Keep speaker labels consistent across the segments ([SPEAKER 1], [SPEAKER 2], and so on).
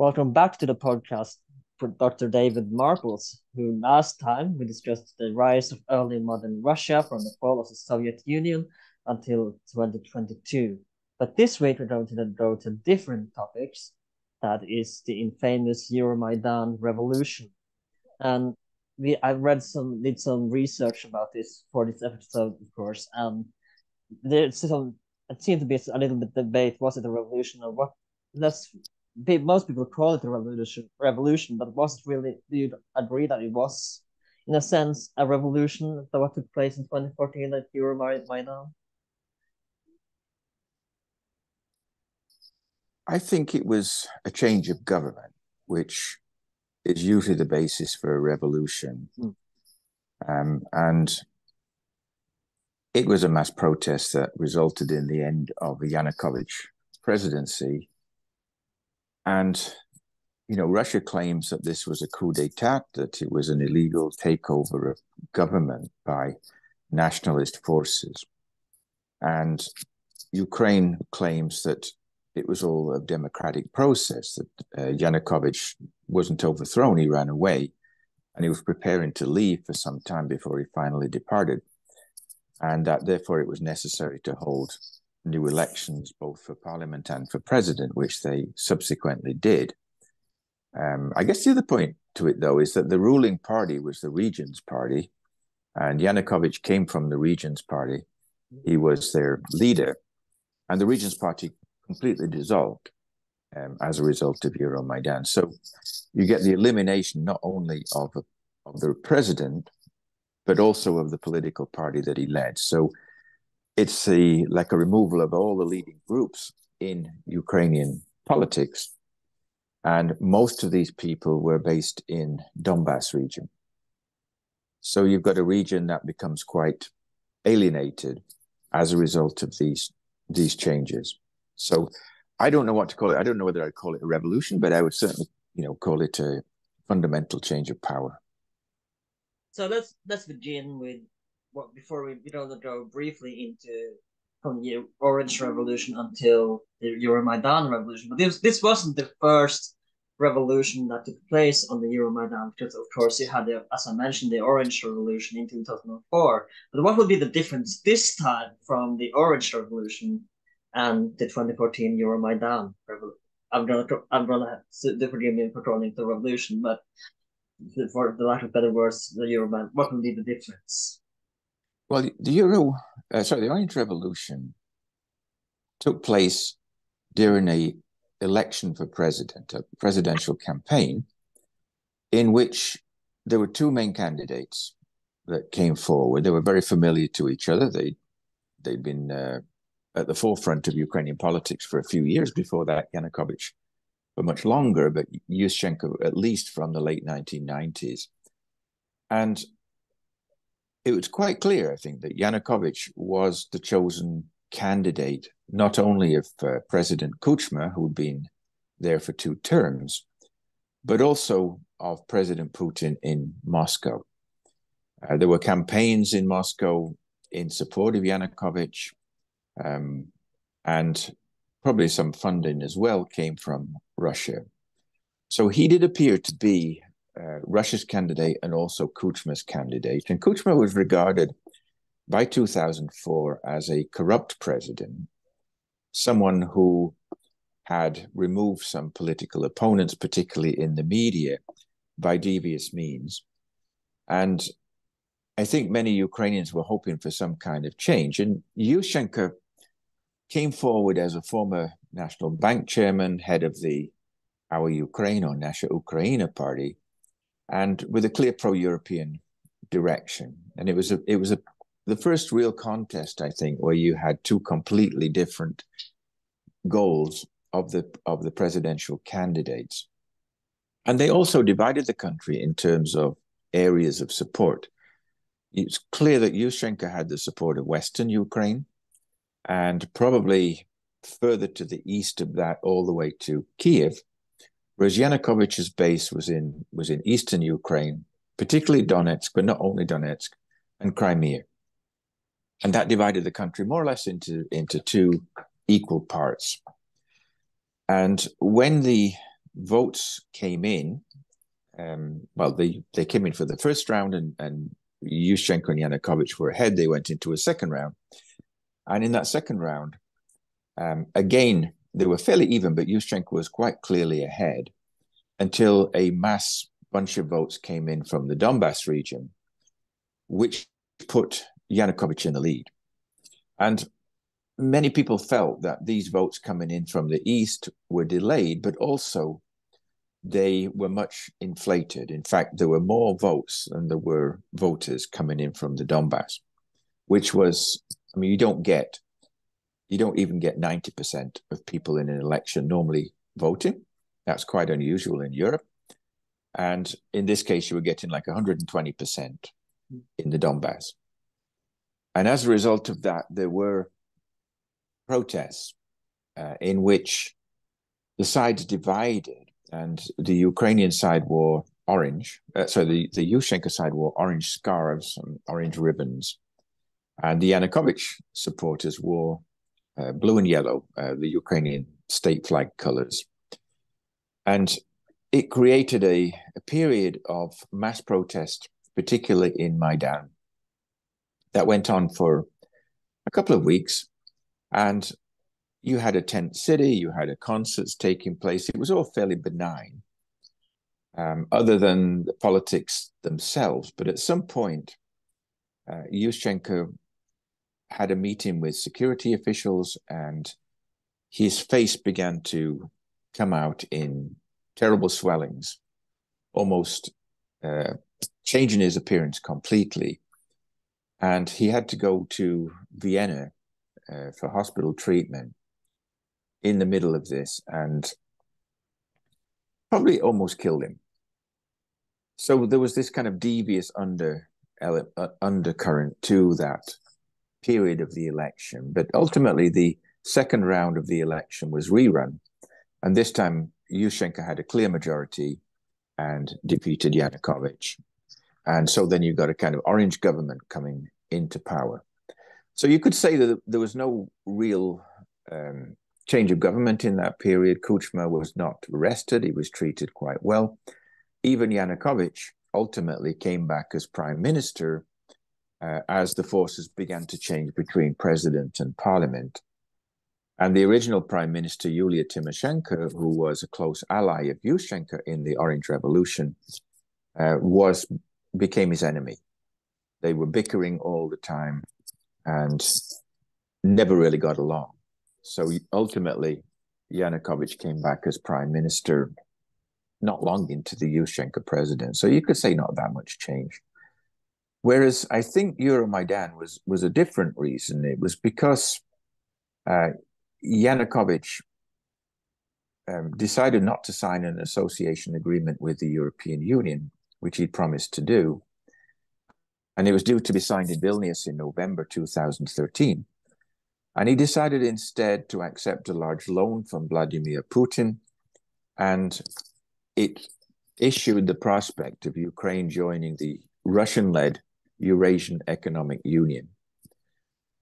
[SPEAKER 1] Welcome back to the podcast for Dr. David Marples, who last time we discussed the rise of early modern Russia from the fall of the Soviet Union until 2022. But this week we're going to go to different topics. That is the infamous Euromaidan revolution. And we I read some did some research about this for this episode, of course. And there's some it seemed to be a little bit debate, was it a revolution or what that's most people call it a revolution, revolution, but was it really? Do you agree that it was, in a sense, a revolution that what took place in 2014 at Euromaidan?
[SPEAKER 2] I think it was a change of government, which is usually the basis for a revolution. Mm. Um, and it was a mass protest that resulted in the end of the Yanukovych presidency and, you know, Russia claims that this was a coup d'etat, that it was an illegal takeover of government by nationalist forces. And Ukraine claims that it was all a democratic process, that uh, Yanukovych wasn't overthrown, he ran away, and he was preparing to leave for some time before he finally departed. And that therefore it was necessary to hold new elections, both for parliament and for president, which they subsequently did. Um, I guess the other point to it, though, is that the ruling party was the Regions Party, and Yanukovych came from the Regions Party. He was their leader, and the Regions Party completely dissolved um, as a result of Euromaidan. So you get the elimination not only of, of the president, but also of the political party that he led. So it's a like a removal of all the leading groups in Ukrainian politics. And most of these people were based in Donbass region. So you've got a region that becomes quite alienated as a result of these these changes. So I don't know what to call it. I don't know whether I'd call it a revolution, but I would certainly, you know, call it a fundamental change of power.
[SPEAKER 1] So let's let's begin with what before we you know go briefly into from the Orange Revolution until the Euromaidan Revolution. But this this wasn't the first revolution that took place on the Euromaidan because of course you had the as I mentioned the Orange Revolution in 2004. But what would be the difference this time from the Orange Revolution and the 2014 Euromaidan Revolution? I'm gonna I'm gonna forgive me for calling it the revolution, but for the lack of better words, the Euromaidan. What would be the difference?
[SPEAKER 2] Well, the Euro, uh, sorry, the Orange Revolution took place during a election for president, a presidential campaign, in which there were two main candidates that came forward. They were very familiar to each other. They they'd been uh, at the forefront of Ukrainian politics for a few years before that. Yanukovych for much longer, but Yushchenko at least from the late 1990s. And it was quite clear, I think, that Yanukovych was the chosen candidate, not only of uh, President Kuchma, who'd been there for two terms, but also of President Putin in Moscow. Uh, there were campaigns in Moscow in support of Yanukovych, um, and probably some funding as well came from Russia. So he did appear to be uh, Russia's candidate and also Kuchma's candidate. And Kuchma was regarded by 2004 as a corrupt president, someone who had removed some political opponents, particularly in the media, by devious means. And I think many Ukrainians were hoping for some kind of change. And Yushchenko came forward as a former National Bank chairman, head of the Our Ukraine or Nasha Ukraina party, and with a clear pro-European direction. And it was a, it was a, the first real contest, I think, where you had two completely different goals of the of the presidential candidates, and they also divided the country in terms of areas of support. It's clear that Yushchenko had the support of Western Ukraine, and probably further to the east of that, all the way to Kiev, Whereas Yanukovych's base was in was in eastern Ukraine, particularly Donetsk, but not only Donetsk, and Crimea. And that divided the country more or less into, into two equal parts. And when the votes came in, um, well, they, they came in for the first round and, and Yushchenko and Yanukovych were ahead. They went into a second round. And in that second round, um, again, they were fairly even, but Yushchenko was quite clearly ahead until a mass bunch of votes came in from the Donbass region, which put Yanukovych in the lead. And many people felt that these votes coming in from the east were delayed, but also they were much inflated. In fact, there were more votes than there were voters coming in from the Donbass, which was, I mean, you don't get, you don't even get 90% of people in an election normally voting. That's quite unusual in Europe. And in this case, you were getting like 120% in the Donbass. And as a result of that, there were protests uh, in which the sides divided, and the Ukrainian side wore orange. Uh, so the, the Yushchenko side wore orange scarves and orange ribbons. And the Yanukovych supporters wore uh, blue and yellow, uh, the Ukrainian state flag colors. And it created a, a period of mass protest, particularly in Maidan, that went on for a couple of weeks. And you had a tent city, you had a concerts taking place. It was all fairly benign, um, other than the politics themselves. But at some point, uh, Yushchenko had a meeting with security officials, and his face began to come out in terrible swellings, almost uh, changing his appearance completely. And he had to go to Vienna uh, for hospital treatment in the middle of this and probably almost killed him. So there was this kind of devious under uh, undercurrent to that period of the election. But ultimately, the second round of the election was rerun, and this time Yushchenko had a clear majority and defeated Yanukovych. And so then you got a kind of orange government coming into power. So you could say that there was no real um, change of government in that period. Kuchma was not arrested, he was treated quite well. Even Yanukovych ultimately came back as prime minister uh, as the forces began to change between president and parliament. And the original prime minister, Yulia Tymoshenko, who was a close ally of Yushchenko in the Orange Revolution, uh, was became his enemy. They were bickering all the time and never really got along. So ultimately, Yanukovych came back as prime minister not long into the Yushchenko president. So you could say not that much change. Whereas I think Euromaidan was was a different reason. It was because uh, Yanukovych um, decided not to sign an association agreement with the European Union, which he'd promised to do. And it was due to be signed in Vilnius in November 2013. And he decided instead to accept a large loan from Vladimir Putin. And it issued the prospect of Ukraine joining the Russian led Eurasian Economic Union.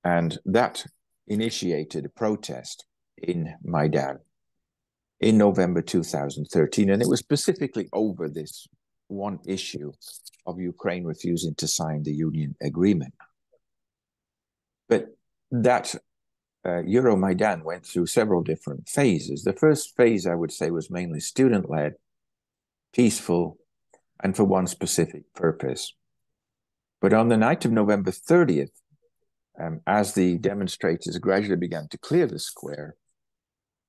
[SPEAKER 2] And that initiated a protest in Maidan in November 2013. And it was specifically over this one issue of Ukraine refusing to sign the union agreement. But that uh, Euromaidan went through several different phases. The first phase, I would say, was mainly student led, peaceful, and for one specific purpose. But on the night of November 30th, um, as the demonstrators gradually began to clear the square,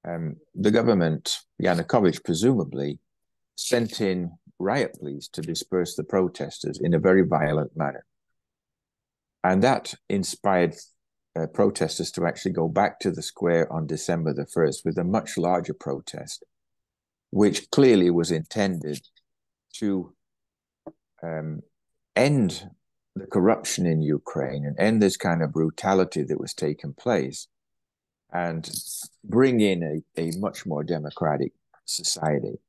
[SPEAKER 2] um, the government, Yanukovych presumably, sent in riot police to disperse the protesters in a very violent manner. And that inspired uh, protesters to actually go back to the square on December the 1st with a much larger protest, which clearly was intended to um, end the corruption in Ukraine and end this kind of brutality that was taking place and bring in a, a much more democratic society.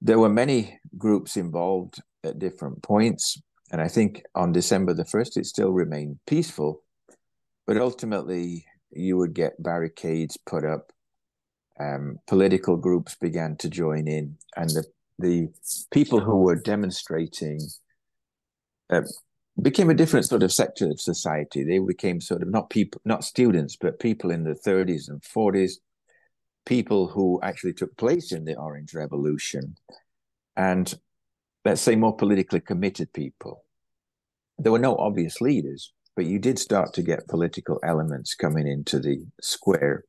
[SPEAKER 2] There were many groups involved at different points. And I think on December the 1st, it still remained peaceful. But ultimately, you would get barricades put up Um, political groups began to join in, and the the people who were demonstrating uh, became a different sort of sector of society. They became sort of not people, not students, but people in the 30s and 40s, people who actually took place in the Orange Revolution, and let's say more politically committed people. There were no obvious leaders, but you did start to get political elements coming into the square.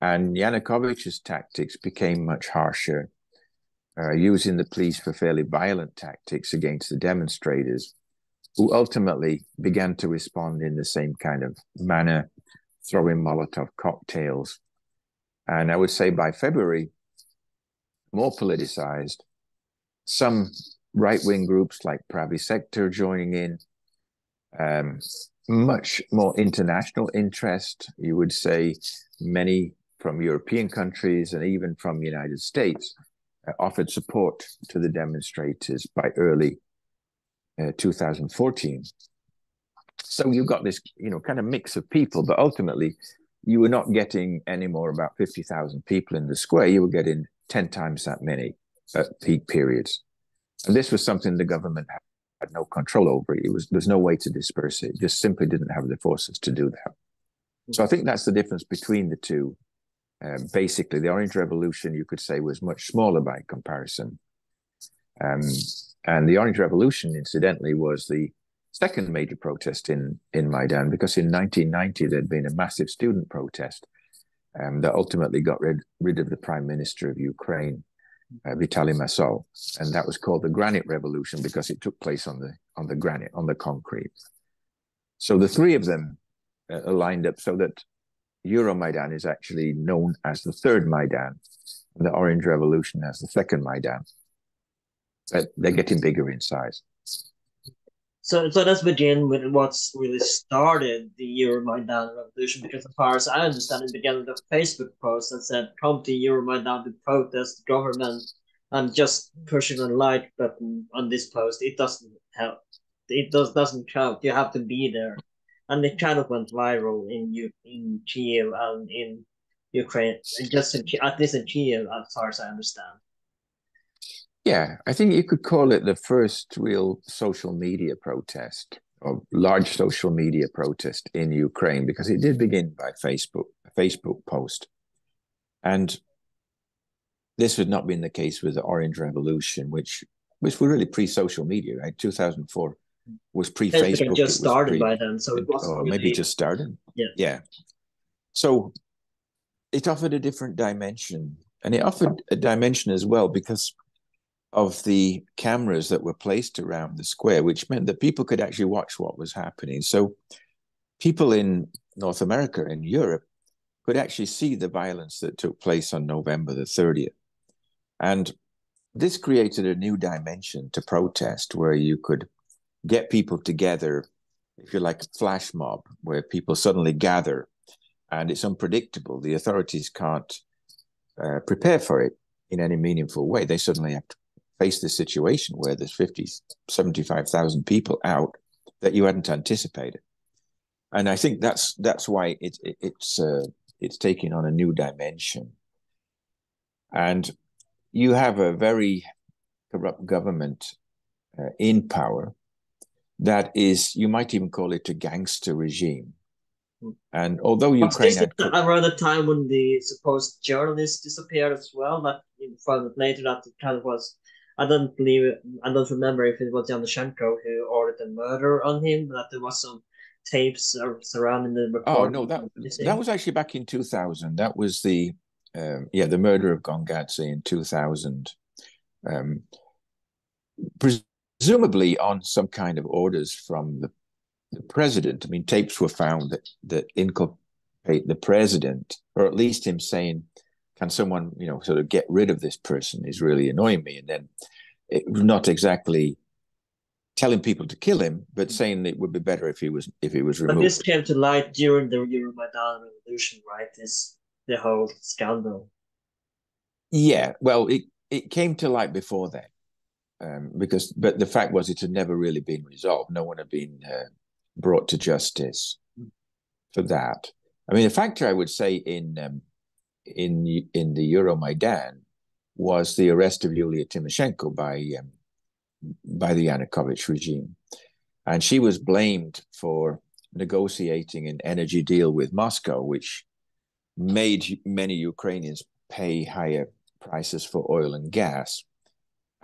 [SPEAKER 2] And Yanukovych's tactics became much harsher, uh, using the police for fairly violent tactics against the demonstrators who ultimately began to respond in the same kind of manner, throwing Molotov cocktails. And I would say by February, more politicized, some right wing groups like Pravy Sektor joining in, um, much more international interest. You would say many from European countries and even from the United States offered support to the demonstrators by early uh, 2014. So you got this, you know, kind of mix of people, but ultimately you were not getting any more about 50,000 people in the square. You were getting 10 times that many at peak periods. And this was something the government had no control over. It was there's no way to disperse it. it just simply didn't have the forces to do that. So I think that's the difference between the two. Um, basically, the Orange Revolution, you could say, was much smaller by comparison. Um, and the Orange Revolution, incidentally, was the second major protest in, in Maidan because in 1990 there'd been a massive student protest um, that ultimately got rid, rid of the prime minister of Ukraine, uh, Vitaly Masol, and that was called the Granite Revolution because it took place on the on the granite on the concrete. So the three of them uh, lined up so that Euromaidan is actually known as the third Maidan, the Orange Revolution as the second Maidan but they're getting bigger in size.
[SPEAKER 1] So, so let's begin with what's really started the Euromaidan revolution, because as far as I understand, it began with a Facebook post that said, "Come to Euromaidan to protest the government," and just pushing a like button on this post, it doesn't help. It does doesn't count. You have to be there, and kind of went viral in you in Kiev and in Ukraine, just in, at least in Kiev, as far as I understand.
[SPEAKER 2] Yeah, I think you could call it the first real social media protest or large social media protest in Ukraine because it did begin by Facebook, Facebook post. And this had not been the case with the Orange Revolution, which which were really pre-social media, right? 2004 was pre-Facebook.
[SPEAKER 1] It just started pre, by then, so it was
[SPEAKER 2] oh, really... maybe just started.
[SPEAKER 1] Yeah,
[SPEAKER 2] yeah. So it offered a different dimension, and it offered a dimension as well because of the cameras that were placed around the square, which meant that people could actually watch what was happening. So people in North America and Europe could actually see the violence that took place on November the 30th. And this created a new dimension to protest where you could get people together, if you like, a flash mob, where people suddenly gather and it's unpredictable. The authorities can't uh, prepare for it in any meaningful way. They suddenly have to face the situation where there's 50, 75,000 people out that you hadn't anticipated. And I think that's that's why it, it it's uh, it's taking on a new dimension. And you have a very corrupt government uh, in power that is, you might even call it a gangster regime. And although Ukraine had...
[SPEAKER 1] around the time when the supposed journalist disappeared as well, that you found later that it kind of was I don't believe it, I don't remember if it was Yanushchenko who ordered the murder on him, but there was some tapes surrounding the.
[SPEAKER 2] Oh no, that that was actually back in two thousand. That was the um, yeah the murder of Gongadze in two thousand. Um, presumably on some kind of orders from the, the president. I mean, tapes were found that that inculpate the president, or at least him saying can someone you know sort of get rid of this person? Is really annoying me. And then it, not exactly telling people to kill him but saying it would be better if he was if he was removed.
[SPEAKER 1] but this came to light during the euromaidan revolution right? This the whole scandal.
[SPEAKER 2] Yeah well it it came to light before that um, because but the fact was it had never really been resolved. No one had been uh, brought to justice for that. I mean a factor i would say in um, in in the Euromaidan was the arrest of Yulia Tymoshenko by um, by the Yanukovych regime, and she was blamed for negotiating an energy deal with Moscow, which made many Ukrainians pay higher prices for oil and gas.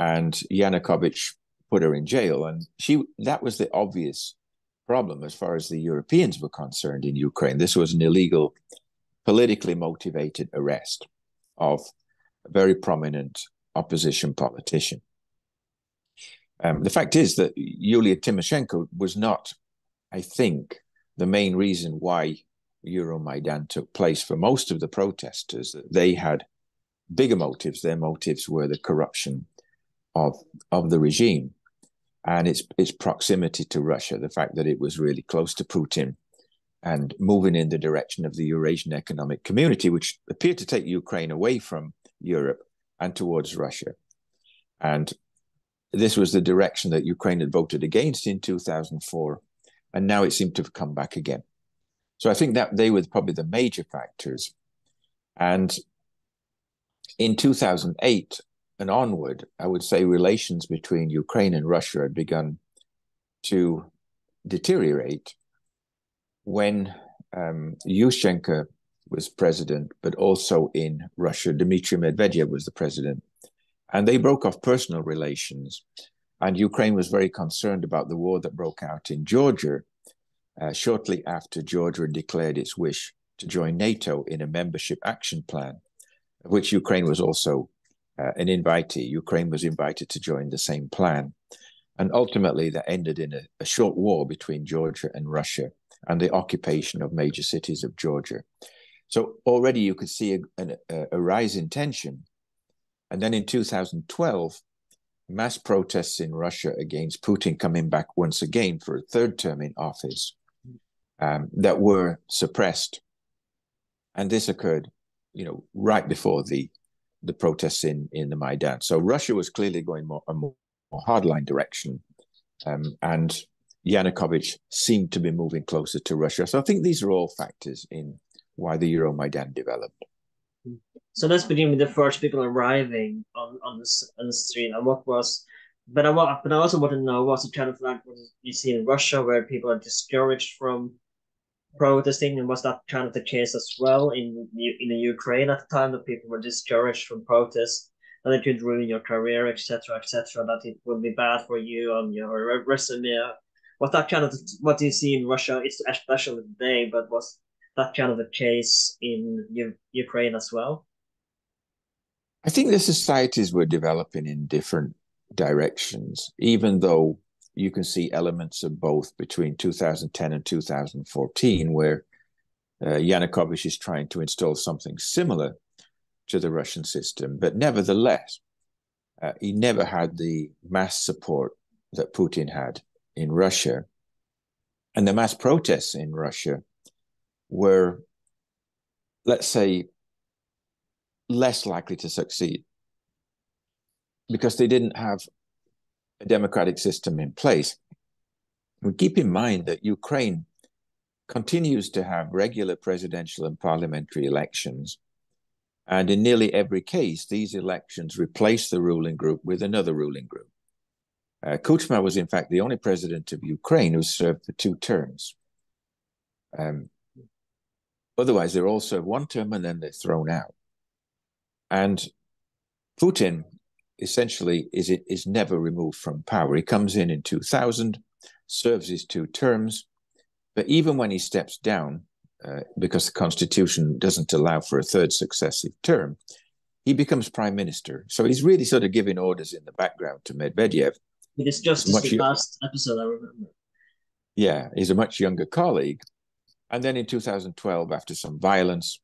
[SPEAKER 2] And Yanukovych put her in jail, and she that was the obvious problem as far as the Europeans were concerned in Ukraine. This was an illegal, politically motivated arrest of a very prominent opposition politician. Um, the fact is that Yulia Tymoshenko was not, I think, the main reason why Euromaidan took place for most of the protesters. They had bigger motives. Their motives were the corruption of of the regime and its its proximity to Russia, the fact that it was really close to Putin and moving in the direction of the Eurasian Economic Community, which appeared to take Ukraine away from Europe and towards Russia. And this was the direction that Ukraine had voted against in 2004, and now it seemed to have come back again. So I think that they were probably the major factors. And in 2008 and onward, I would say relations between Ukraine and Russia had begun to deteriorate when um, Yushchenko was president, but also in Russia, Dmitry Medvedev was the president. And they broke off personal relations. And Ukraine was very concerned about the war that broke out in Georgia uh, shortly after Georgia declared its wish to join NATO in a membership action plan, of which Ukraine was also uh, an invitee. Ukraine was invited to join the same plan. And ultimately, that ended in a, a short war between Georgia and Russia and the occupation of major cities of Georgia. So already you could see a, a, a rise in tension. And then in 2012, mass protests in Russia against Putin coming back once again for a third term in office um, that were suppressed. And this occurred, you know, right before the the protests in in the Maidan. So Russia was clearly going more a more, more hardline direction, um, and Yanukovych seemed to be moving closer to Russia. So I think these are all factors in why the Euromaidan developed.
[SPEAKER 1] So let's begin with the first people arriving on on the, on the street and what was. But I but I also want to know what's the kind of like what you see in Russia where people are discouraged from protesting, and was that kind of the case as well in in the Ukraine at the time that people were discouraged from protests, that it could ruin your career, etc., etc., that it would be bad for you on your resume. Was that kind of what you see in Russia? It's especially today, but was that kind of the case in U- Ukraine as well?
[SPEAKER 2] I think the societies were developing in different directions, even though you can see elements of both between 2010 and 2014, where uh, Yanukovych is trying to install something similar to the Russian system. But nevertheless, uh, he never had the mass support that Putin had in Russia. And the mass protests in Russia were, let's say, less likely to succeed because they didn't have a democratic system in place. We keep in mind that Ukraine continues to have regular presidential and parliamentary elections. And in nearly every case, these elections replace the ruling group with another ruling group. Uh, Kuchma was, in fact, the only president of Ukraine who served for two terms. Um, otherwise, they're all served one term and then they're thrown out. And Putin essentially is it is never removed from power. He comes in in 2000, serves his two terms, but even when he steps down, uh, because the constitution doesn't allow for a third successive term, he becomes prime minister. So he's really sort of giving orders in the background to Medvedev.
[SPEAKER 1] It is just the last episode I remember.
[SPEAKER 2] Yeah, he's a much younger colleague. And then in 2012, after some violence,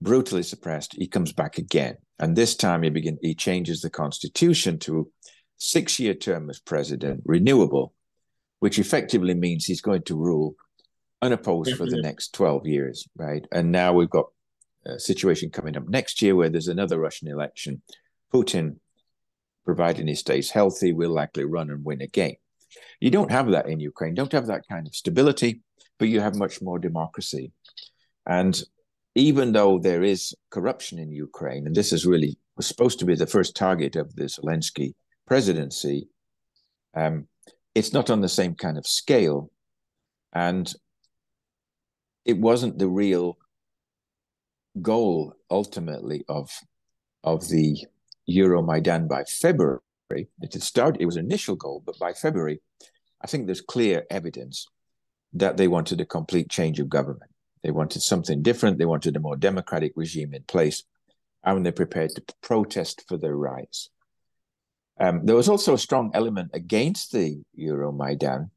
[SPEAKER 2] brutally suppressed, he comes back again. And this time he begin he changes the constitution to six-year term as president, renewable, which effectively means he's going to rule unopposed for the mm-hmm. next 12 years, right? And now we've got a situation coming up next year where there's another Russian election. Putin, providing he stays healthy, will likely run and win again. You don't have that in Ukraine, don't have that kind of stability, but you have much more democracy. And even though there is corruption in Ukraine, and this is really was supposed to be the first target of the Zelensky presidency, um, it's not on the same kind of scale, and it wasn't the real goal ultimately of of the Euromaidan by February. It had started; it was an initial goal, but by February, I think there's clear evidence that they wanted a complete change of government. They wanted something different. They wanted a more democratic regime in place, and they're prepared to protest for their rights. Um, there was also a strong element against the Euromaidan,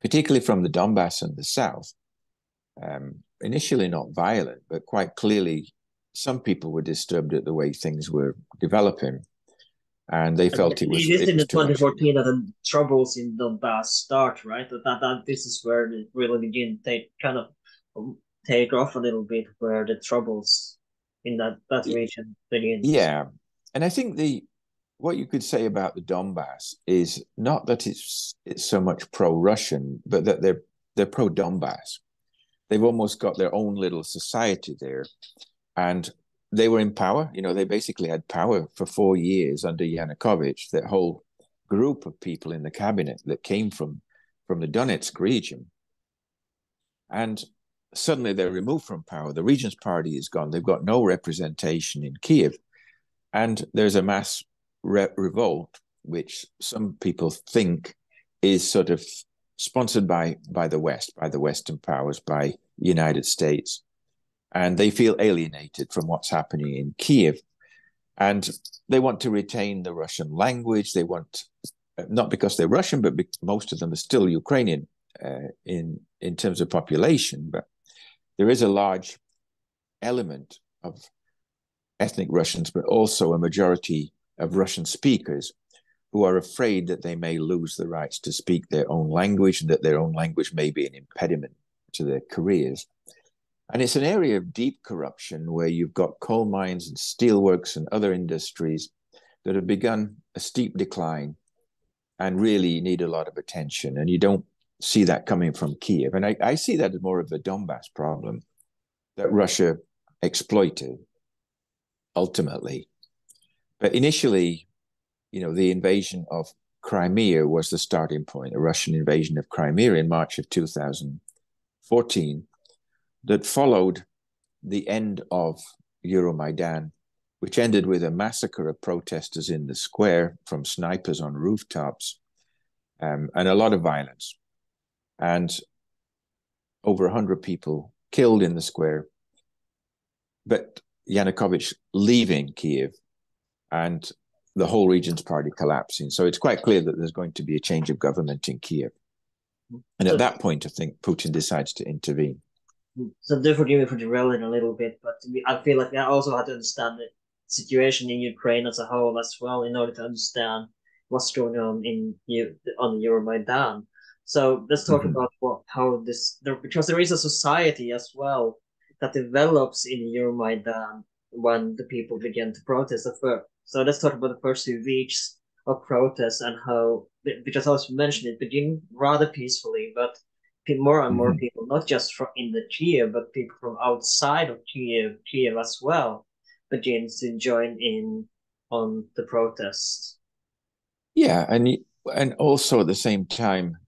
[SPEAKER 2] particularly from the Donbass and the south. Um, initially not violent, but quite clearly, some people were disturbed at the way things were developing and they felt it was.
[SPEAKER 1] It is in the 2014 that the troubles in Donbass start, right? That, that, that this is where it really begin take kind of take off a little bit, where the troubles in that that region begin.
[SPEAKER 2] Yeah, and I think the what you could say about the Donbass is not that it's it's so much pro-Russian, but that they're they're pro-Donbass. They've almost got their own little society there, and they were in power. You know, they basically had power for four years under Yanukovych. That whole group of people in the cabinet that came from from the Donetsk region, and suddenly they're removed from power. The Regions Party is gone. They've got no representation in Kiev, and there's a mass re- revolt, which some people think is sort of sponsored by by the West, by the Western powers, by United States and they feel alienated from what's happening in Kiev. And they want to retain the Russian language. They want, not because they're Russian, but most of them are still Ukrainian uh, in in terms of population. But there is a large element of ethnic Russians, but also a majority of Russian speakers who are afraid that they may lose the rights to speak their own language and that their own language may be an impediment to their careers. And it's an area of deep corruption where you've got coal mines and steelworks and other industries that have begun a steep decline and really need a lot of attention. And you don't see that coming from Kiev. And I, I see that as more of a Donbass problem that Russia exploited ultimately. But initially, you know, the invasion of Crimea was the starting point, a Russian invasion of Crimea in March of 2014 that followed the end of Euromaidan, which ended with a massacre of protesters in the square from snipers on rooftops um, and a lot of violence. And over 100 people killed in the square. But Yanukovych leaving Kiev and the whole region's party collapsing. So it's quite clear that there's going to be a change of government in Kiev. And at that point, I think Putin decides to intervene hmm.
[SPEAKER 1] so do forgive me for derailing a little bit, but I feel like I also had to understand the situation in Ukraine as a whole as well in order to understand what's going on in on the Euromaidan. So let's talk mm-hmm. about what how this there, because there is a society as well that develops in Euromaidan when the people begin to protest. So let's talk about the first few weeks of protest and how because I was mentioned it began rather peacefully, but more and more mm-hmm. people, not just from in the Kiev, but people from outside of Kiev, Kiev as well, begins to join in on the protests.
[SPEAKER 2] Yeah, and and also at the same time,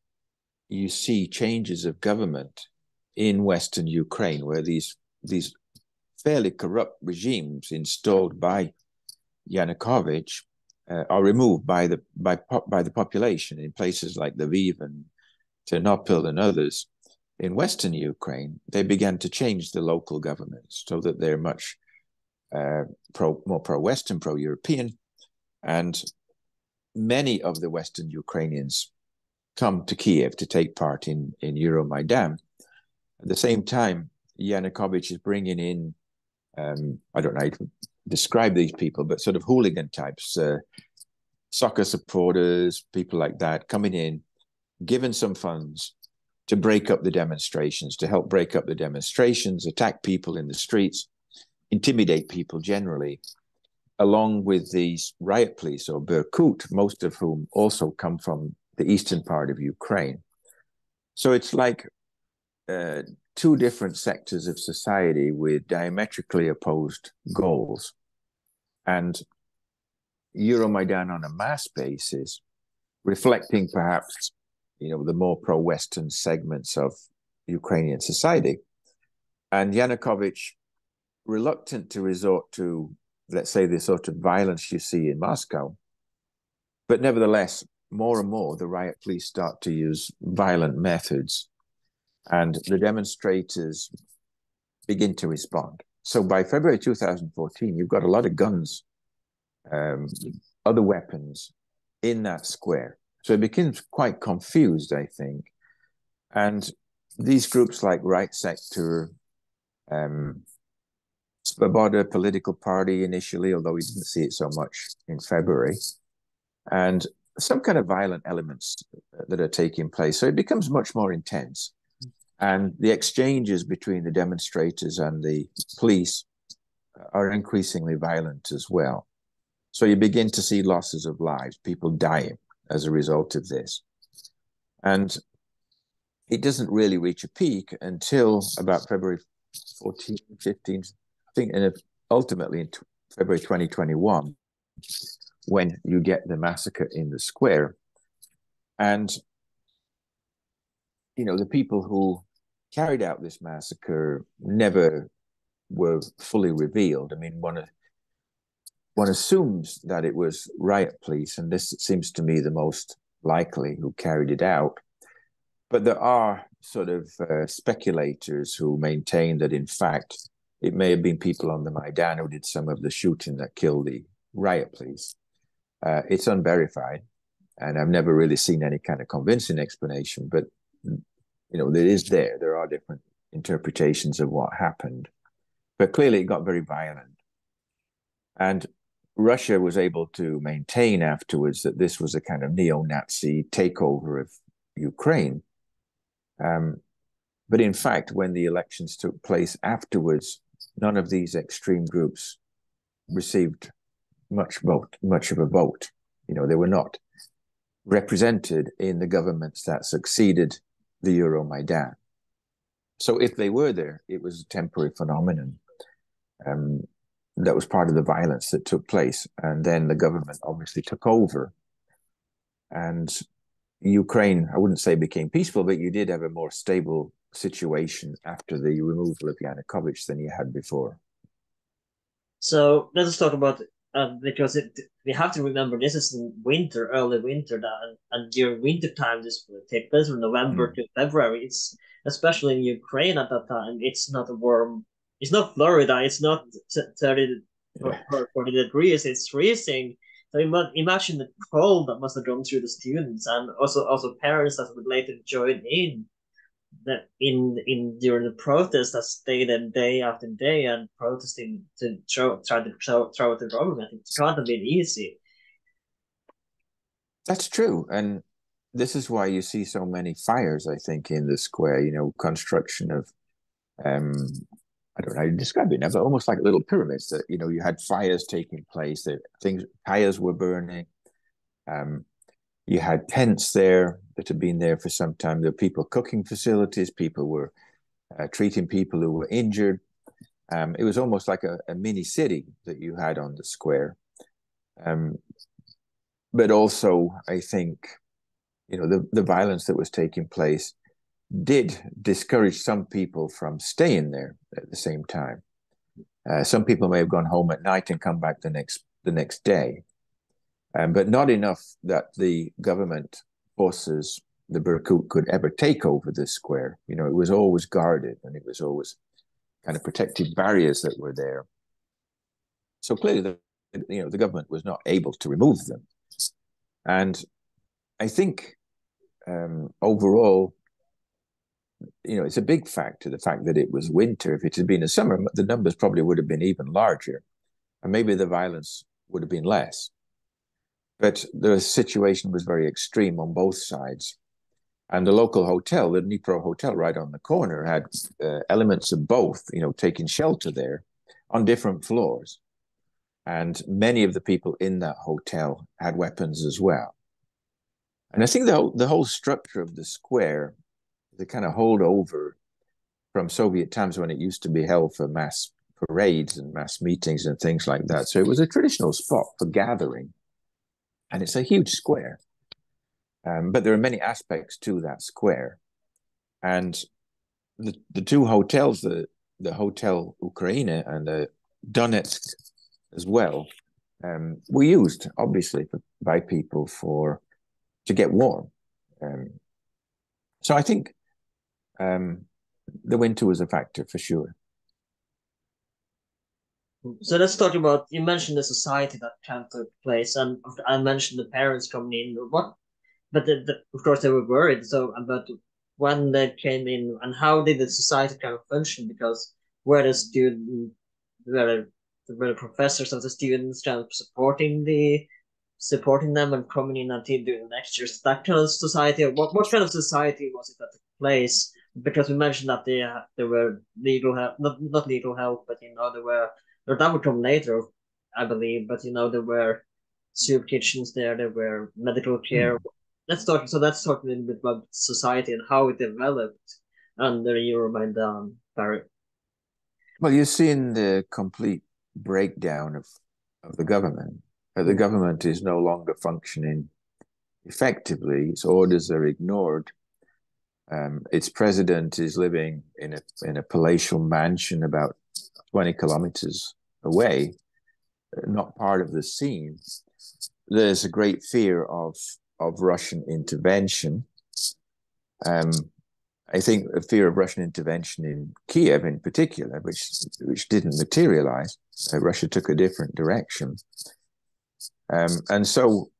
[SPEAKER 2] you see changes of government in Western Ukraine, where these these fairly corrupt regimes installed by Yanukovych uh, are removed by the by by the population in places like Lviv and Ternopil and others. In Western Ukraine, they began to change the local governments so that they're much uh, pro, more pro-Western, pro-European, and many of the Western Ukrainians come to Kiev to take part in in Euromaidan. At the same time, Yanukovych is bringing in, um, I don't know how to describe these people, but sort of hooligan types, uh, soccer supporters, people like that, coming in given some funds to break up the demonstrations, to help break up the demonstrations, attack people in the streets, intimidate people generally, along with these riot police or Berkut, most of whom also come from the eastern part of Ukraine. So it's like uh, two different sectors of society with diametrically opposed goals. And Euromaidan on a mass basis, reflecting perhaps, you know, the more pro-Western segments of Ukrainian society. And Yanukovych reluctant to resort to, let's say, the sort of violence you see in Moscow. But nevertheless, more and more, the riot police start to use violent methods, and the demonstrators begin to respond. So by February 2014, you've got a lot of guns, um, other weapons in that square. So it becomes quite confused, I think. And these groups like Right Sector, um, Svoboda political party initially, although we didn't see it so much in February, and some kind of violent elements uh, that are taking place. So it becomes much more intense. And the exchanges between the demonstrators and the police are increasingly violent as well. So you begin to see losses of lives, people dying as a result of this. And it doesn't really reach a peak until about February 14, 15, I think, and ultimately in February 2021, when you get the massacre in the square. And, you know, the people who carried out this massacre never were fully revealed. I mean, one one assumes that it was riot police, and this seems to me the most likely who carried it out. But there are sort of uh, speculators who maintain that, in fact, it may have been people on the Maidan who did some of the shooting that killed the riot police. Uh, it's unverified, and I've never really seen any kind of convincing explanation. But you know, it is there. There are different interpretations of what happened, but clearly it got very violent, and Russia was able to maintain afterwards that this was a kind of neo-Nazi takeover of Ukraine. Um, but in fact, when the elections took place afterwards, none of these extreme groups received much vote, much of a vote. You know, they were not represented in the governments that succeeded the Euromaidan. So if they were there, it was a temporary phenomenon. Um, that was part of the violence that took place. And then the government obviously took over. And Ukraine, I wouldn't say became peaceful, but you did have a more stable situation after the removal of Yanukovych than you had before.
[SPEAKER 1] So let's talk about uh, because it, we have to remember this is winter, early winter, that, and during winter time this will take place from November mm. to February. It's especially in Ukraine at that time. It's not a warm. It's not Florida. It's not thirty or forty degrees. It's freezing. So imagine the cold that must have gone through the students and also also parents that would later join in that in in during the protest that stayed in day after day and protesting to throw, try to throw, throw the government. It can't have been easy.
[SPEAKER 2] That's true, and this is why you see so many fires. I think in the square, you know, construction of, um, I don't know how to describe it now, but almost like little pyramids. That you know, you had fires taking place. That things, tires were burning. Um, you had tents there that had been there for some time. There were people cooking facilities. People were uh, treating people who were injured. Um, it was almost like a, a, mini city that you had on the square. Um, but also, I think, you know, the, the violence that was taking place did discourage some people from staying there at the same time. Uh, some people may have gone home at night and come back the next the next day um, but not enough that the government forces the Berkut could ever take over this square. You know, it was always guarded and it was always kind of protective barriers that were there. So clearly, the, you know, the government was not able to remove them. And I think um, overall, you know, it's a big factor, the fact that it was winter. If it had been a summer, the numbers probably would have been even larger. And maybe the violence would have been less. But the situation was very extreme on both sides. And the local hotel, the Dnipro Hotel right on the corner, had uh, elements of both, you know, taking shelter there on different floors. And many of the people in that hotel had weapons as well. And I think the whole, the whole structure of the square, the kind of holdover from Soviet times when it used to be held for mass parades and mass meetings and things like that. So it was a traditional spot for gathering, and it's a huge square. Um, but there are many aspects to that square, and the the two hotels, the the Hotel Ukraine and the Donetsk as well, um, were used obviously by people for to get warm. Um, so I think um, the winter was a factor for sure.
[SPEAKER 1] So let's talk about you mentioned the society that kind of took place, and I mentioned the parents coming in. What, but the, the, of course they were worried. So about when they came in and how did the society kind of function? Because were the student, were the, were the professors of the students kind of supporting the supporting them and coming in and doing lectures? That kind of society. What what kind of society was it that took place? Because we mentioned that they uh, there were legal help, not not legal help, but you know there were or that would come later, I believe. But you know, there were soup kitchens there, there were medical care. Mm. Let's talk. So let's talk a little bit about society and how it developed under Euromaidan, Barry.
[SPEAKER 2] Well, you've seen the complete breakdown of of the government. Uh, the government is no longer functioning effectively. Its orders are ignored. Um, its president is living in a in a palatial mansion about 20 kilometers away, not part of the scene, there's a great fear of of Russian intervention. Um, I think a fear of Russian intervention in Kiev, in particular, which which didn't materialize. Uh, Russia took a different direction, um, and so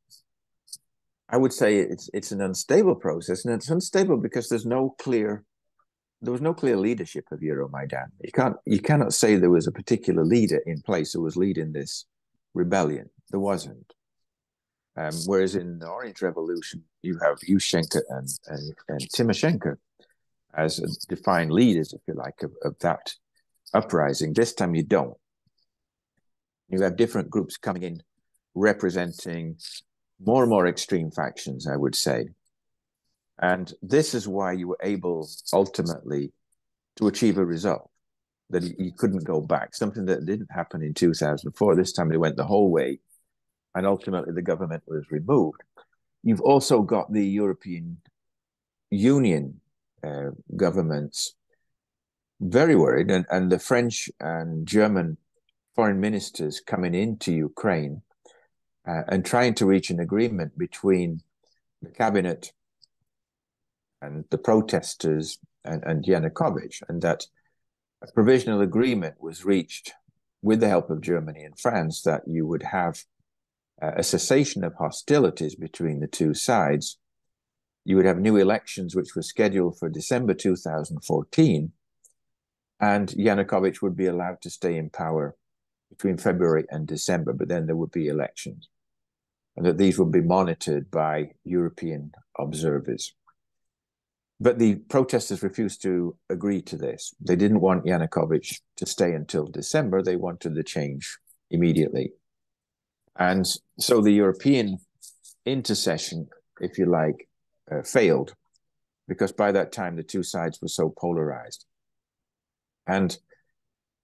[SPEAKER 2] I would say it's it's an unstable process, and it's unstable because there's no clear there was no clear leadership of Euromaidan. You can't you cannot say there was a particular leader in place who was leading this rebellion. There wasn't. Um, whereas in the Orange Revolution, you have Yushchenko and, and, and Timoshenko as defined leaders, if you like, of, of that uprising. This time you don't. You have different groups coming in representing more and more extreme factions, I would say. And this is why you were able ultimately to achieve a result that you couldn't go back, something that didn't happen in 2004. This time they went the whole way, and ultimately the government was removed. You've also got the European Union uh, governments very worried, and, and the French and German foreign ministers coming into Ukraine uh, and trying to reach an agreement between the cabinet and the protesters and, and Yanukovych, and that a provisional agreement was reached with the help of Germany and France that you would have uh, a cessation of hostilities between the two sides. You would have new elections, which were scheduled for December 2014, and Yanukovych would be allowed to stay in power between February and December, but then there would be elections, and that these would be monitored by European observers. But the protesters refused to agree to this. They didn't want Yanukovych to stay until December. They wanted the change immediately. And so the European intercession, if you like, uh, failed because by that time the two sides were so polarized. And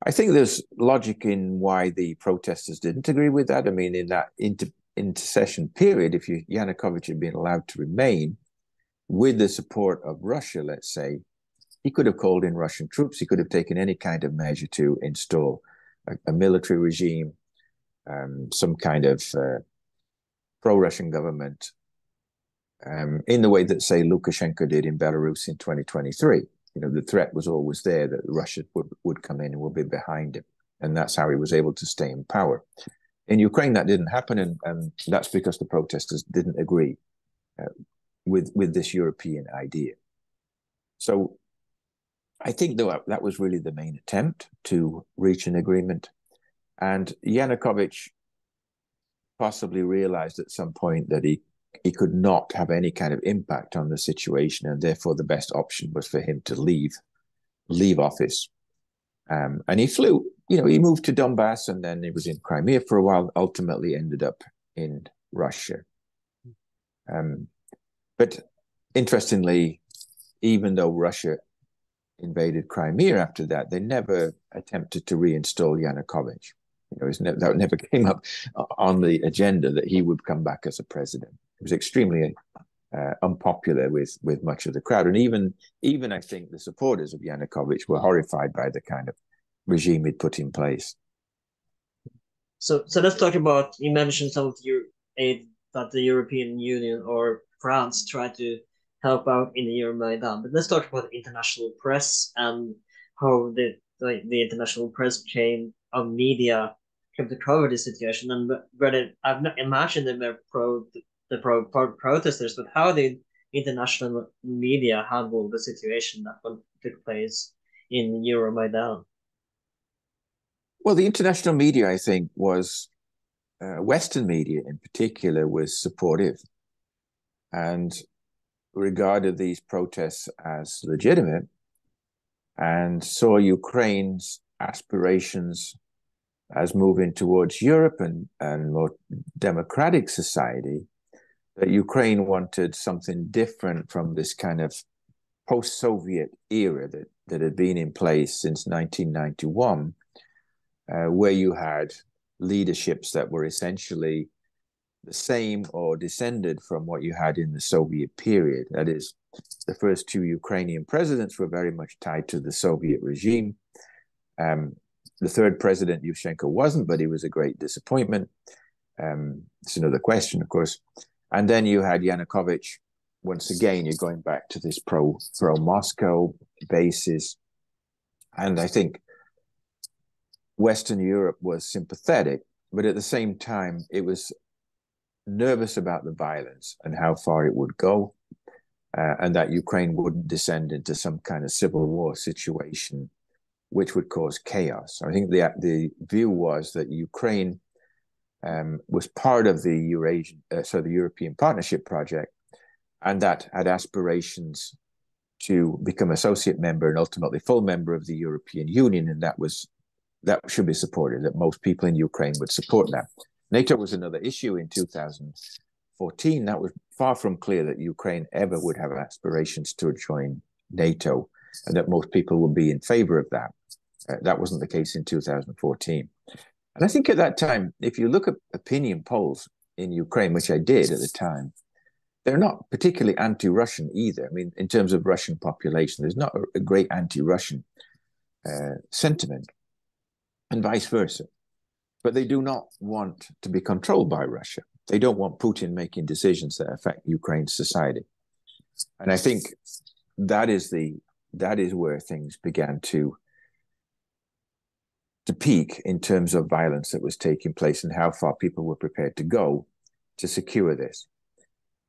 [SPEAKER 2] I think there's logic in why the protesters didn't agree with that. I mean, in that inter- intercession period, if you, Yanukovych had been allowed to remain, with the support of Russia, let's say, he could have called in Russian troops. He could have taken any kind of measure to install a, a military regime, um, some kind of uh, pro-Russian government, um, in the way that, say, Lukashenko did in Belarus in 2023. You know, the threat was always there that Russia would, would come in and would be behind him. And that's how he was able to stay in power. In Ukraine, that didn't happen, and, and that's because the protesters didn't agree. Uh, with with this European idea. So I think that that was really the main attempt to reach an agreement. And Yanukovych possibly realized at some point that he he could not have any kind of impact on the situation, and therefore the best option was for him to leave leave office. Um, and he flew, you know, he moved to Donbass, and then he was in Crimea for a while. Ultimately, ended up in Russia. Um, but interestingly, even though Russia invaded Crimea after that, they never attempted to reinstall Yanukovych. You know, never, that never came up on the agenda that he would come back as a president. It was extremely uh, unpopular with with much of the crowd, and even even I think the supporters of Yanukovych were horrified by the kind of regime he'd put in place.
[SPEAKER 1] So, so let's talk about. You mentioned some of your aid that the European Union or France tried to help out in the Euromaidan, but let's talk about the international press and how the the, the international press came of media came to cover the situation. And whether I've not imagined they were pro the pro, pro protesters, but how did international media handle the situation that took place in Euromaidan?
[SPEAKER 2] Well, the international media, I think, was uh, Western media in particular was supportive and regarded these protests as legitimate and saw Ukraine's aspirations as moving towards Europe and, and more democratic society that Ukraine wanted something different from this kind of post-Soviet era that, that had been in place since 1991, uh, where you had leaderships that were essentially the same or descended from what you had in the Soviet period. That is, the first two Ukrainian presidents were very much tied to the Soviet regime. Um, the third president, Yushchenko, wasn't, but he was a great disappointment. Um, it's another question, of course. And then you had Yanukovych. Once again, you're going back to this pro pro Moscow basis, and I think Western Europe was sympathetic, but at the same time, it was nervous about the violence and how far it would go, uh, and that Ukraine wouldn't descend into some kind of civil war situation, which would cause chaos. I think the the view was that Ukraine um, was part of the Eurasian, uh, so the European Partnership Project, and that had aspirations to become associate member and ultimately full member of the European Union, and that was that should be supported. That most people in Ukraine would support that. NATO was another issue in 2014. That was far from clear that Ukraine ever would have aspirations to join NATO, and that most people would be in favor of that. Uh, that wasn't the case in 2014. And I think at that time, if you look at opinion polls in Ukraine, which I did at the time, they're not particularly anti-Russian either. I mean, in terms of Russian population, there's not a, great anti-Russian uh, sentiment, and vice versa. But they do not want to be controlled by Russia. They don't want Putin making decisions that affect Ukraine's society. And I think that is the that is where things began to to peak in terms of violence that was taking place and how far people were prepared to go to secure this.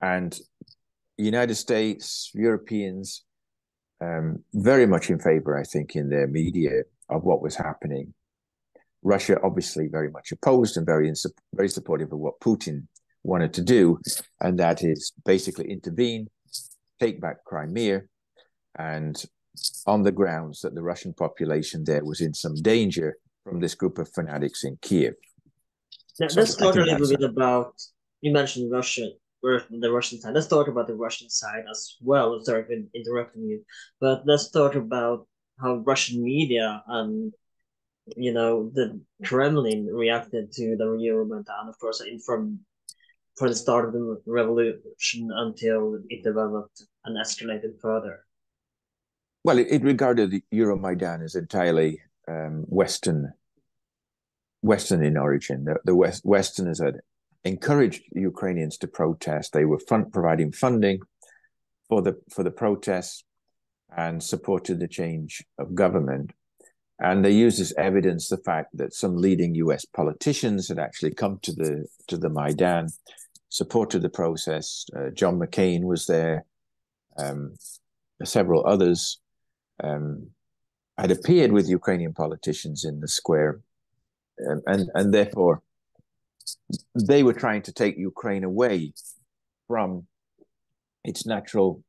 [SPEAKER 2] And United States, Europeans, um, very much in favor, I think, in their media of what was happening. Russia, obviously, very much opposed and very very supportive of what Putin wanted to do, and that is basically intervene, take back Crimea, and on the grounds that the Russian population there was in some danger from this group of fanatics in Kiev.
[SPEAKER 1] Now, so let's talk a little bit about. You mentioned Russia, the Russian side. Let's talk about the Russian side as well. Sorry for interrupting you, but let's talk about how Russian media and you know the Kremlin reacted to the Euromaidan, of course, in from from the start of the revolution until it developed and escalated further.
[SPEAKER 2] Well, it, it regarded the Euromaidan as entirely um, Western Western in origin. The, the West, Westerners had encouraged Ukrainians to protest. They were providing funding for the for the protests and supported the change of government. And they used as evidence the fact that some leading U.S. politicians had actually come to the to the Maidan, supported the process. Uh, John McCain was there. Um, several others. Um, had appeared with Ukrainian politicians in the square, and, and, and therefore they were trying to take Ukraine away from its natural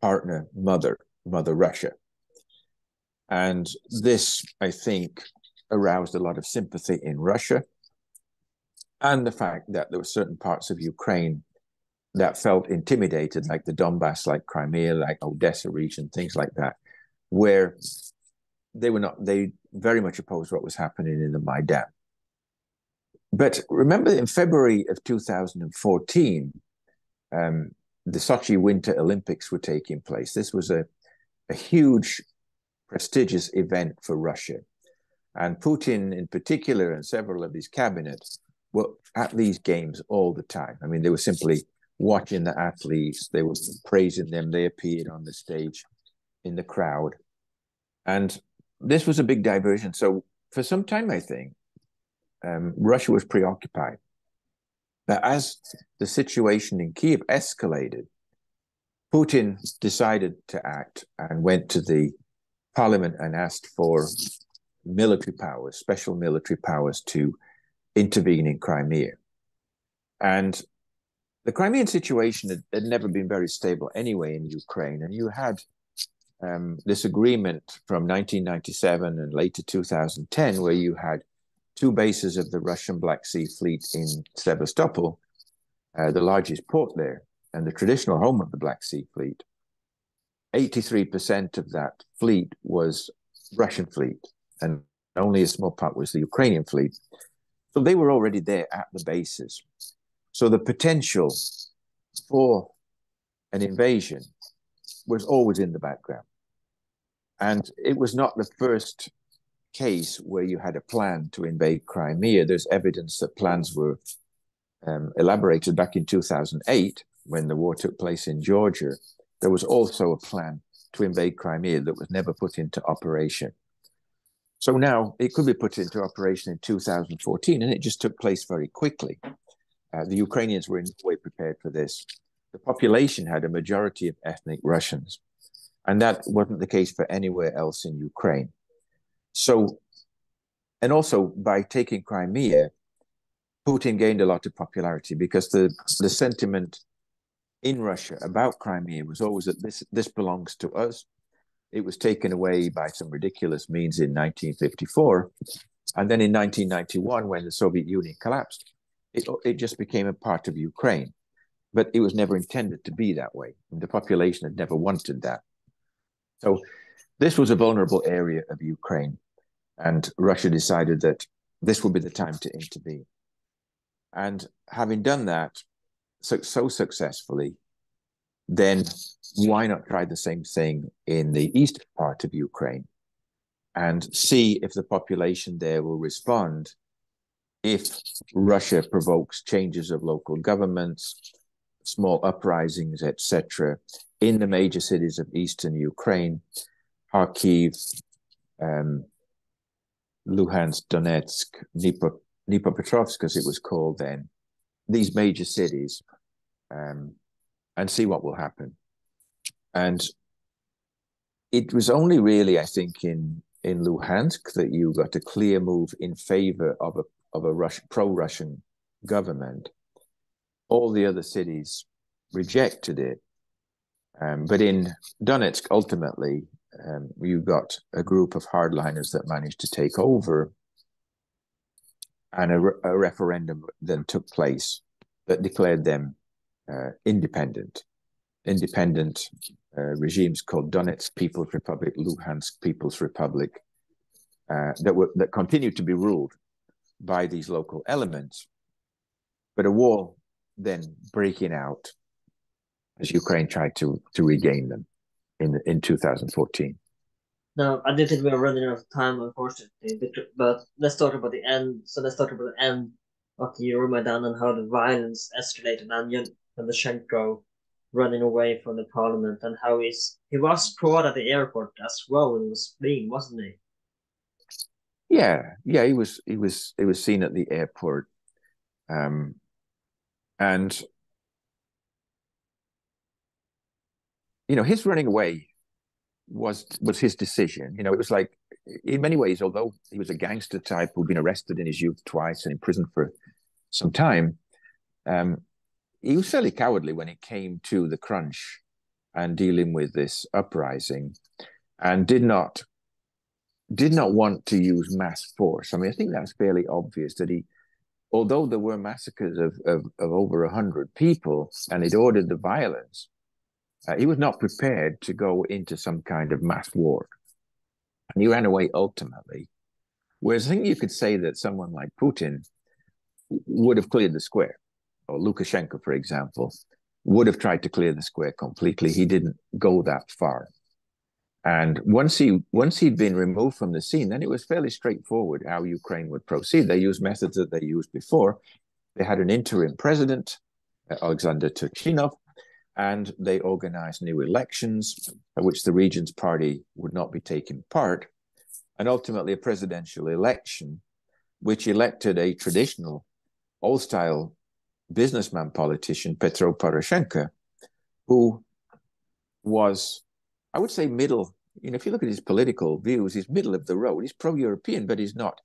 [SPEAKER 2] partner, mother, mother Russia. And this, I think, aroused a lot of sympathy in Russia. And the fact that there were certain parts of Ukraine that felt intimidated, like the Donbass, like Crimea, like Odessa region, things like that, where they were not, they very much opposed what was happening in the Maidan. But remember, in February of 2014, um, the Sochi Winter Olympics were taking place. This was a, a huge, prestigious event for Russia. And Putin, in particular, and several of his cabinets were at these games all the time. I mean, they were simply watching the athletes, they were praising them, they appeared on the stage in the crowd. And this was a big diversion. So, for some time, I think, um, Russia was preoccupied. But as the situation in Kiev escalated, Putin decided to act and went to the parliament and asked for military powers, special military powers to intervene in Crimea. And the Crimean situation had, had never been very stable anyway in Ukraine. And you had um, this agreement from 1997 and later 2010, where you had two bases of the Russian Black Sea Fleet in Sevastopol, uh, the largest port there, and the traditional home of the Black Sea Fleet. 83% of that fleet was Russian fleet, and only a small part was the Ukrainian fleet. So they were already there at the bases. So the potential for an invasion was always in the background. And it was not the first case where you had a plan to invade Crimea. There's evidence that plans were um, elaborated back in 2008 when the war took place in Georgia. There was also a plan to invade Crimea that was never put into operation. So now it could be put into operation in 2014, and it just took place very quickly. Uh, the Ukrainians were in no way prepared for this. The population had a majority of ethnic Russians, and that wasn't the case for anywhere else in Ukraine. So, and also by taking Crimea, Putin gained a lot of popularity because the, the sentiment in Russia about Crimea was always that this, this belongs to us. It was taken away by some ridiculous means in 1954. And then in 1991, when the Soviet Union collapsed, it, it just became a part of Ukraine. But it was never intended to be that way. And the population had never wanted that. So this was a vulnerable area of Ukraine. And Russia decided that this would be the time to intervene. And having done that so, so successfully, then why not try the same thing in the eastern part of Ukraine and see if the population there will respond if Russia provokes changes of local governments, small uprisings, etc., in the major cities of eastern Ukraine, Kharkiv, um, Luhansk, Donetsk, Dnipro, Dnipropetrovsk, as it was called then, these major cities, um, and see what will happen. And it was only really, I think, in in Luhansk that you got a clear move in favor of a of a Russian pro-Russian government. All the other cities rejected it. Um, but in Donetsk, ultimately, um, you got a group of hardliners that managed to take over, and a, a referendum then took place that declared them uh, independent. Independent uh, regimes called Donetsk People's Republic, Luhansk People's Republic, uh, that were that continued to be ruled by these local elements. But a war then breaking out as Ukraine tried to to regain them in in 2014.
[SPEAKER 1] No, I do think we're running out of time, unfortunately. But let's talk about the end. So let's talk about the end of the Euromaidan and how the violence escalated and Yushchenko running away from the parliament and how he's he was caught at the airport as well and was fleeing, wasn't he?
[SPEAKER 2] Yeah, yeah, he was he was he was seen at the airport. Um and you know, his running away was was his decision. You know, it was like in many ways, although he was a gangster type who'd been arrested in his youth twice and imprisoned for some time, um, he was fairly cowardly when it came to the crunch and dealing with this uprising, and did not did not want to use mass force. I mean, I think that's fairly obvious that he, although there were massacres of of, of over hundred people, and he'd ordered the violence uh, he was not prepared to go into some kind of mass war. And he ran away ultimately. Whereas I think you could say that someone like Putin would have cleared the square, or Lukashenko, for example, would have tried to clear the square completely. He didn't go that far. And once he once he'd been removed from the scene, then it was fairly straightforward how Ukraine would proceed. They used methods that they used before. They had an interim president, uh, Alexander Turchinov, and they organized new elections, at which the Regions Party would not be taking part, and ultimately a presidential election, which elected a traditional old-style businessman politician, Petro Poroshenko, who was, I would say, middle. You know, if you look at his political views, he's middle of the road. He's pro-European, but he's not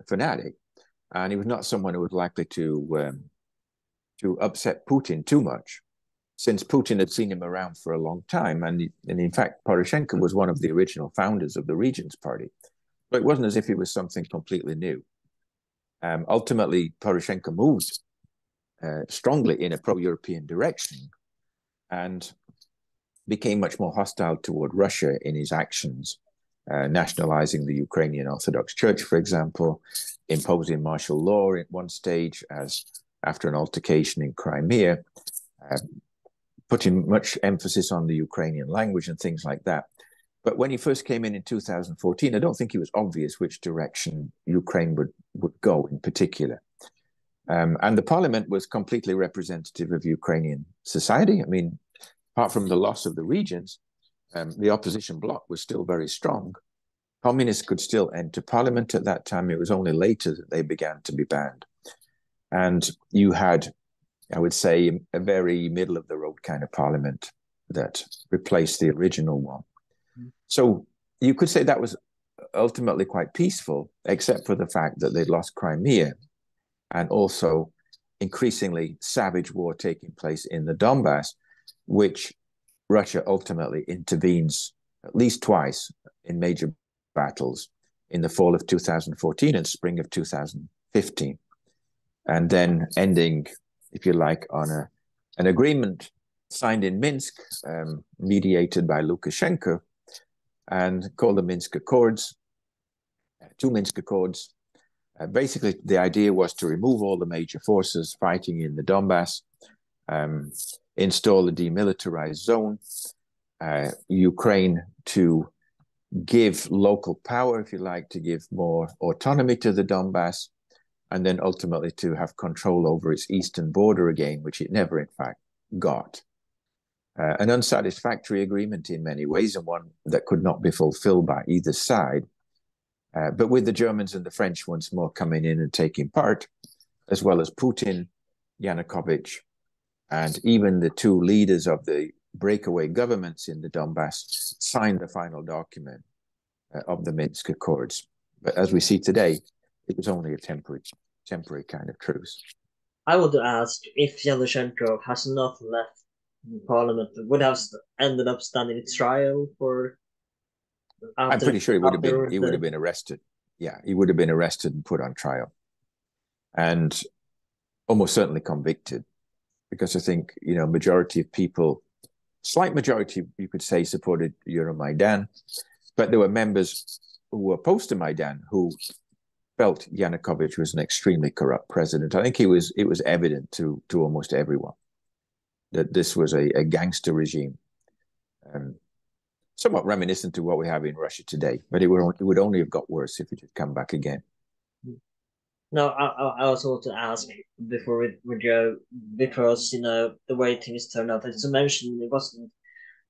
[SPEAKER 2] a fanatic, and he was not someone who was likely to um, to upset Putin too much, since Putin had seen him around for a long time, and and in fact, Poroshenko was one of the original founders of the Regions Party. But it wasn't as if it was something completely new. Um, ultimately, Poroshenko moved uh, strongly in a pro-European direction, and became much more hostile toward Russia in his actions, uh, nationalizing the Ukrainian Orthodox Church, for example, imposing martial law at one stage as after an altercation in Crimea, uh, putting much emphasis on the Ukrainian language and things like that. But when he first came in in 2014, I don't think it was obvious which direction Ukraine would, would go in particular. Um, and the parliament was completely representative of Ukrainian society. I mean, apart from the loss of the regions, um, the opposition bloc was still very strong. Communists could still enter parliament at that time. It was only later that they began to be banned. And you had, I would say, a very middle of the road kind of parliament that replaced the original one. Mm-hmm. So you could say that was ultimately quite peaceful, except for the fact that they'd lost Crimea and also increasingly savage war taking place in the Donbass, which Russia ultimately intervenes at least twice in major battles in the fall of 2014 and spring of 2015. And then ending, if you like, on a, an agreement signed in Minsk, um, mediated by Lukashenko, and called the Minsk Accords, uh, two Minsk Accords. Uh, basically, the idea was to remove all the major forces fighting in the Donbass, um, install a demilitarized zone, uh, Ukraine to give local power, if you like, to give more autonomy to the Donbass, and then ultimately to have control over its eastern border again, which it never, in fact, got uh, an unsatisfactory agreement in many ways and one that could not be fulfilled by either side. Uh, but with the Germans and the French once more coming in and taking part, as well as Putin, Yanukovych, and even the two leaders of the breakaway governments in the Donbass signed the final document uh, of the Minsk Accords. But as we see today, it was only a temporary, temporary kind of truce.
[SPEAKER 1] I would ask if Yanukovych has not left hmm. Parliament would have ended up standing trial for.
[SPEAKER 2] I'm pretty sure he would have been. He would have been arrested. Yeah, he would have been arrested and put on trial, and almost certainly convicted, because I think you know majority of people, slight majority you could say, supported Euromaidan, but there were members who were opposed to Maidan who felt Yanukovych was an extremely corrupt president. I think he was. It was evident to to almost everyone that this was a, a gangster regime. Um, somewhat reminiscent to what we have in Russia today, but it would, it would only have got worse if it had come back again.
[SPEAKER 1] No, I, I also want to ask before we, we go, because, you know, the way things turned out, as you mentioned, it wasn't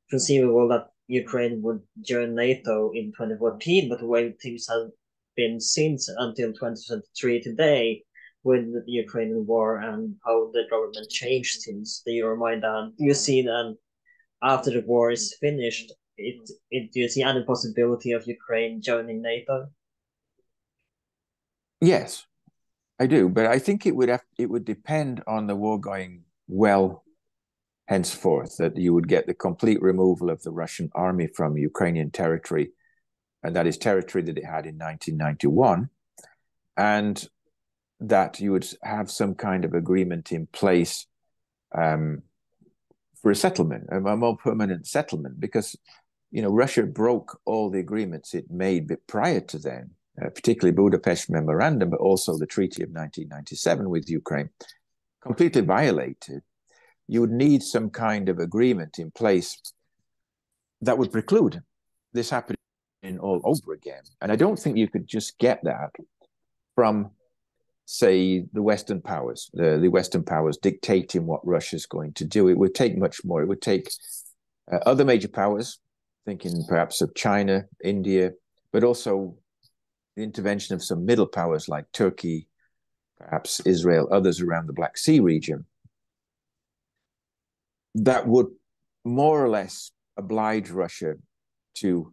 [SPEAKER 1] conceivable that Ukraine would join NATO in 2014, but the way things have been since until 2023 today, with the Ukrainian war and how the government changed since the Euromaidan. Do you see then, after the war is finished, it, it do you see any possibility of Ukraine joining NATO?
[SPEAKER 2] Yes, I do, but I think it would have, it would depend on the war going well henceforth that you would get the complete removal of the Russian army from Ukrainian territory, and that is territory that it had in 1991, and that you would have some kind of agreement in place um, for a settlement, a more permanent settlement, because you know, Russia broke all the agreements it made prior to then, uh, particularly Budapest Memorandum, but also the Treaty of 1997 with Ukraine, completely violated. You would need some kind of agreement in place that would preclude this happening all over again. And I don't think you could just get that from, say, the Western powers, the, the Western powers dictating what Russia's going to do. It would take much more. It would take uh, other major powers, thinking perhaps of China, India, but also the intervention of some middle powers like Turkey, perhaps Israel, others around the Black Sea region, that would more or less oblige Russia to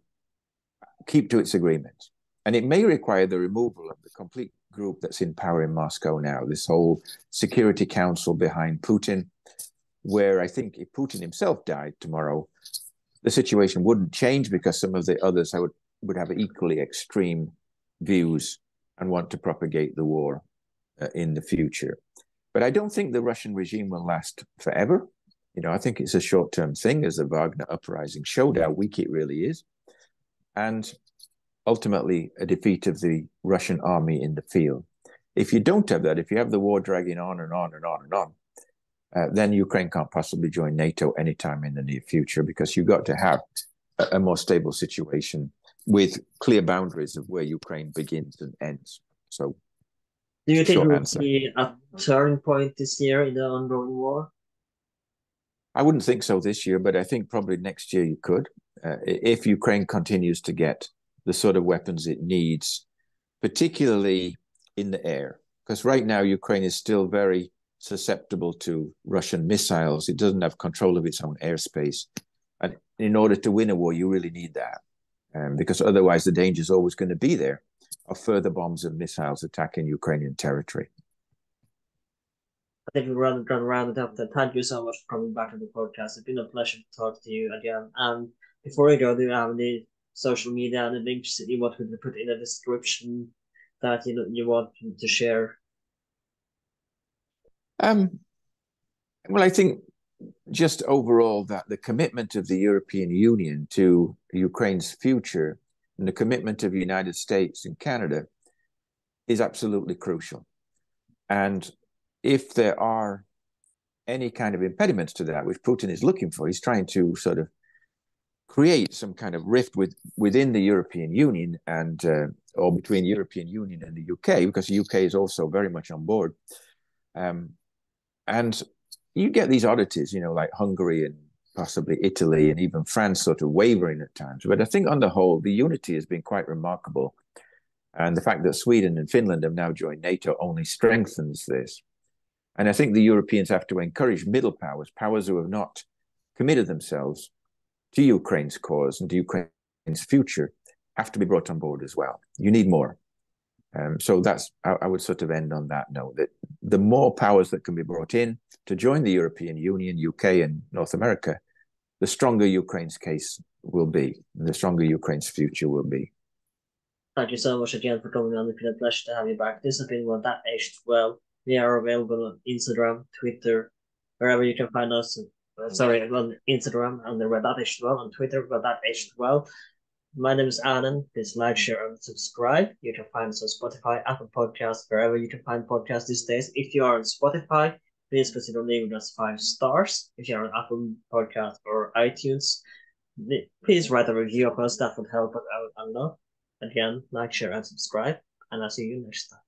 [SPEAKER 2] keep to its agreement. And it may require the removal of the complete group that's in power in Moscow now, this whole Security Council behind Putin, where I think if Putin himself died tomorrow, the situation wouldn't change because some of the others would, would have equally extreme views and want to propagate the war uh, in the future. But I don't think the Russian regime will last forever. You know, I think it's a short term thing, as the Wagner uprising showed how weak it really is. And ultimately, a defeat of the Russian army in the field. If you don't have that, if you have the war dragging on and on and on and on, uh, then Ukraine can't possibly join NATO anytime in the near future because you've got to have a, a more stable situation with clear boundaries of where Ukraine begins and ends. So,
[SPEAKER 1] do you think it will be a turning point this year in the ongoing war?
[SPEAKER 2] I wouldn't think so this year, but I think probably next year you could. Uh, if Ukraine continues to get the sort of weapons it needs, particularly in the air, because right now Ukraine is still very susceptible to Russian missiles. It doesn't have control of its own airspace. And in order to win a war, you really need that, um, because otherwise the danger is always going to be there of further bombs and missiles attacking Ukrainian territory.
[SPEAKER 1] I think we're running around it up there. Thank you so much for coming back to the podcast. It's been a pleasure to talk to you again. And before we go, do you have any social media and links that you want to put in the description that you know, you want to share?
[SPEAKER 2] Um, well, I think just overall that the commitment of the European Union to Ukraine's future and the commitment of the United States and Canada is absolutely crucial. And if there are any kind of impediments to that, which Putin is looking for, he's trying to sort of create some kind of rift with within the European Union and uh, or between European Union and the UK, because the UK is also very much on board. Um, and you get these oddities, you know, like Hungary and possibly Italy and even France sort of wavering at times. But I think on the whole, the unity has been quite remarkable. And the fact that Sweden and Finland have now joined NATO only strengthens this. And I think the Europeans have to encourage middle powers, powers who have not committed themselves to Ukraine's cause and to Ukraine's future, have to be brought on board as well. You need more. Um, so that's I, I, would sort of end on that note that the more powers that can be brought in to join the European Union, UK, and North America, the stronger Ukraine's case will be, and the stronger Ukraine's future will be.
[SPEAKER 1] Thank you so much again for coming on. It's been a pleasure to have you back. This has been one That Aged Well. We are available on Instagram, Twitter, wherever you can find us. Sorry, on Instagram and the Red Dot Well, on Twitter, Red Dot Well. My name is Anand. Please like, share, and subscribe. You can find us on Spotify, Apple Podcasts, wherever you can find podcasts these days. If you are on Spotify, please consider leaving us five stars. If you are on Apple Podcast or iTunes, please write a review of us. That would help us out a lot. Again, like, share, and subscribe. And I'll see you next time.